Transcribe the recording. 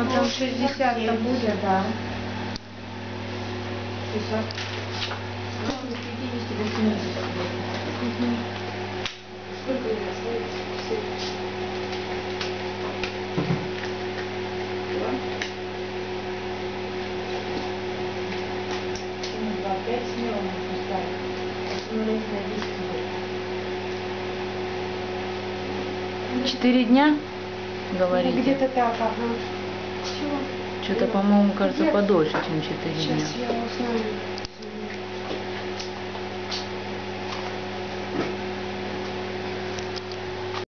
Ну там 60-то будет. Да. 60. Ну, от 50 до 70 будет. Мгм. Сколько у меня остается? Семь. Два. Два, пять смело можно ставить. Посмотреть на 10 будет. Четыре дня, Ну, говорите? Где-то так, ага. Что-то, по-моему, кажется, подольше, чем четыре дня.